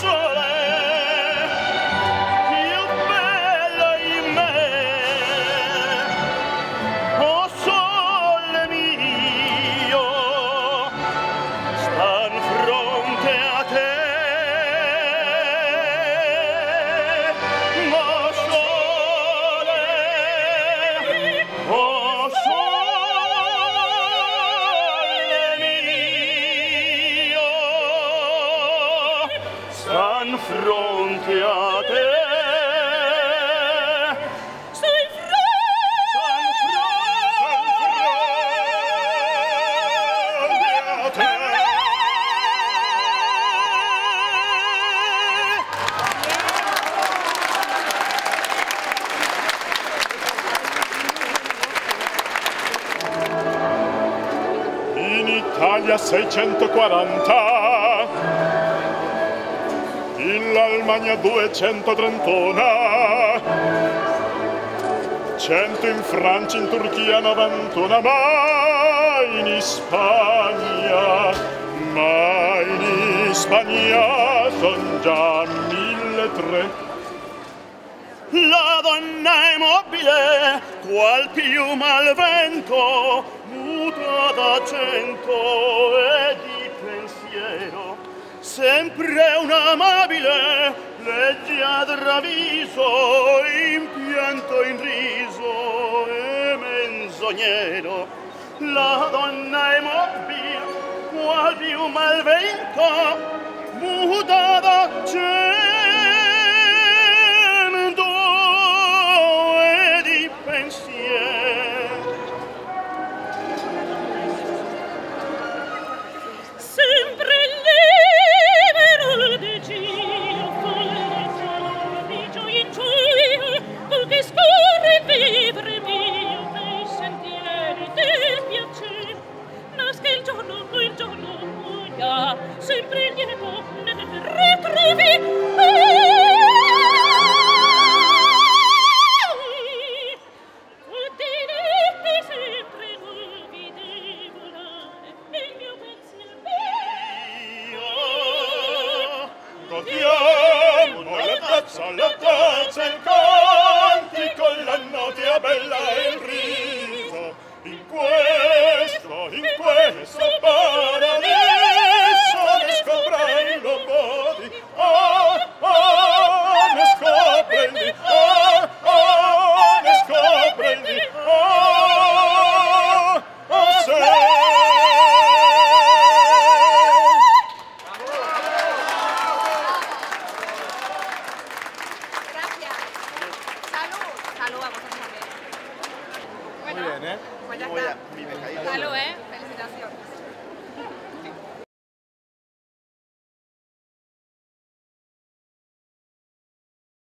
so fronte a te. Italia 640 in l'Almagna 231, 100 in Francia, in Turchia 91, mai in Spagna, mai in Spagna son già mille tre. La donna è mobile, qual piuma al vento, muta d'accento e di pensiero, sempre un amabile leggiadra viso, impianto in riso e menzognero. La donna è mobile, qual più malvento, muta d'accento. piace il cantico, la notia bella e il riso, in quel Muy bien, ¿eh? Pues ya está. Salud, ¿eh? Felicitaciones.